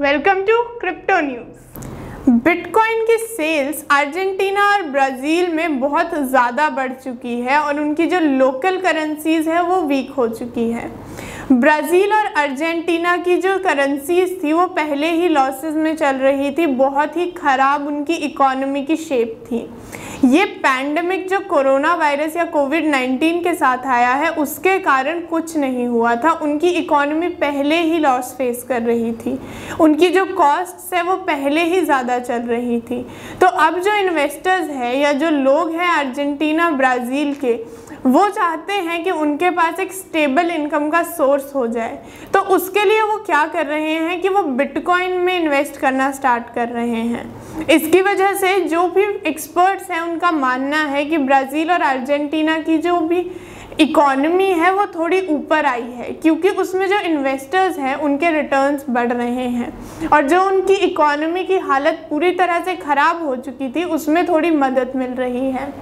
Welcome to crypto news bitcoin की sales Argentina और Brazil में बहुत ज़्यादा बढ़ चुकी है और उनकी जो लोकल करेंसीज है वो वीक हो चुकी है। ब्राज़ील और अर्जेंटीना की जो करेंसीज थी वो पहले ही लॉसेस में चल रही थी, बहुत ही ख़राब उनकी इकोनॉमी की शेप थी। ये पैंडमिक जो कोरोना वायरस या कोविड 19 के साथ आया है, उसके कारण कुछ नहीं हुआ था। उनकी इकोनॉमी पहले ही लॉस फेस कर रही थी। उनकी जो कॉस्ट है, वो पहले ही ज़्यादा चल रही थी। तो अब जो इन्वेस्टर्स है या जो लोग हैं, अर्जेंटीना, ब्राज़ील के वो चाहते हैं कि उनके पास एक स्टेबल इनकम का सोर्स हो जाए। तो उसके लिए वो क्या कर रहे हैं कि वो बिटकॉइन में इन्वेस्ट करना स्टार्ट कर रहे हैं। इसकी वजह से जो भी एक्सपर्ट्स हैं, उनका मानना है कि ब्राज़ील और अर्जेंटीना की जो भी इकोनॉमी है, वो थोड़ी ऊपर आई है, क्योंकि उसमें जो इन्वेस्टर्स हैं, उनके रिटर्न्स बढ़ रहे हैं। और जो उनकी इकोनॉमी की हालत पूरी तरह से ख़राब हो चुकी थी, उसमें थोड़ी मदद मिल रही है।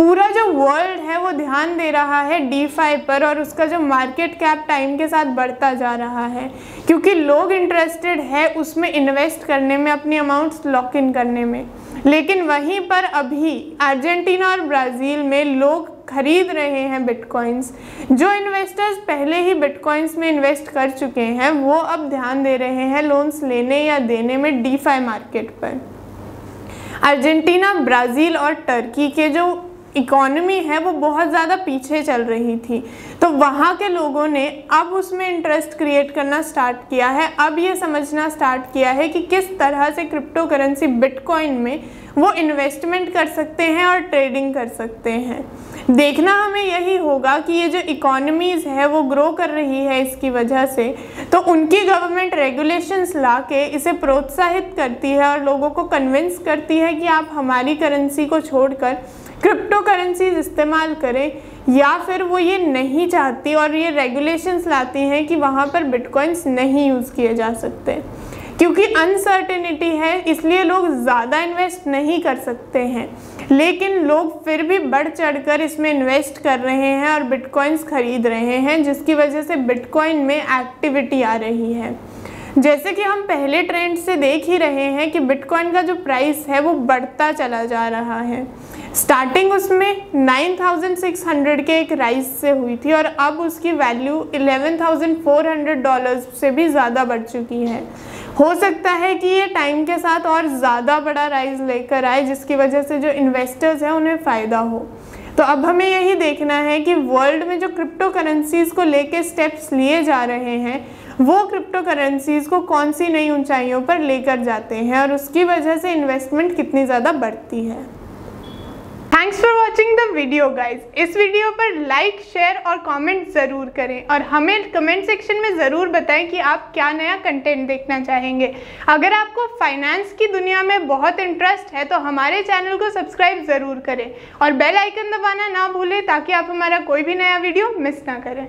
पूरा जो वर्ल्ड है वो ध्यान दे रहा है डी पर और उसका जो मार्केट कैप टाइम के साथ बढ़ता जा रहा है। क्योंकि लोग इंटरेस्टेड है उसमें इन्वेस्ट करने में, अपनी अमाउंट्स लॉक इन करने में। लेकिन वहीं पर अभी अर्जेंटीना और ब्राज़ील में लोग खरीद रहे हैं बिटकॉइंस जो इन्वेस्टर्स पहले ही बिटकॉइंस में इन्वेस्ट कर चुके हैं, वो अब ध्यान दे रहे हैं लोन्स लेने या देने में डी मार्केट पर। अर्जेंटीना, ब्राज़ील और टर्की के जो इकोनॉमी है, वो बहुत ज़्यादा पीछे चल रही थी। तो वहाँ के लोगों ने अब उसमें इंटरेस्ट क्रिएट करना स्टार्ट किया है। अब ये समझना स्टार्ट किया है कि किस तरह से क्रिप्टो करेंसी बिटकॉइन में वो इन्वेस्टमेंट कर सकते हैं और ट्रेडिंग कर सकते हैं। देखना हमें यही होगा कि ये जो इकोनॉमीज़ है, वो ग्रो कर रही है इसकी वजह से। तो उनकी गवर्नमेंट रेगुलेशंस ला के इसे प्रोत्साहित करती है और लोगों को कन्विंस करती है कि आप हमारी करेंसी को छोड़कर क्रिप्टो करेंसीज इस्तेमाल करें, या फिर वो ये नहीं चाहती और ये रेगुलेशंस लाती हैं कि वहाँ पर बिटकॉइंस नहीं यूज़ किए जा सकते। क्योंकि अनसर्टेनिटी है, इसलिए लोग ज़्यादा इन्वेस्ट नहीं कर सकते हैं। लेकिन लोग फिर भी बढ़ चढ़कर इसमें इन्वेस्ट कर रहे हैं और बिटकॉइंस खरीद रहे हैं, जिसकी वजह से बिटकॉइन में एक्टिविटी आ रही है। जैसे कि हम पहले ट्रेंड से देख ही रहे हैं कि बिटकॉइन का जो प्राइस है वो बढ़ता चला जा रहा है। स्टार्टिंग उसमें 9,600 के एक राइस से हुई थी और अब उसकी वैल्यू 11,400 डॉलर्स से भी ज़्यादा बढ़ चुकी है। हो सकता है कि ये टाइम के साथ और ज़्यादा बड़ा राइज लेकर आए जिसकी वजह से जो इन्वेस्टर्स हैं उन्हें फ़ायदा हो। तो अब हमें यही देखना है कि वर्ल्ड में जो क्रिप्टो करेंसीज़ को लेके स्टेप्स लिए जा रहे हैं, वो क्रिप्टो करेंसीज़ को कौन सी नई ऊंचाइयों पर लेकर जाते हैं और उसकी वजह से इन्वेस्टमेंट कितनी ज़्यादा बढ़ती है? Thanks for watching the video guys इस वीडियो पर लाइक शेयर और कॉमेंट ज़रूर करें। और हमें कमेंट सेक्शन में ज़रूर बताएँ कि आप क्या नया कंटेंट देखना चाहेंगे। अगर आपको फाइनेंस की दुनिया में बहुत इंटरेस्ट है तो हमारे चैनल को सब्सक्राइब ज़रूर करें। और बेल आइकन दबाना ना भूलें, ताकि आप हमारा कोई भी नया वीडियो मिस ना करें।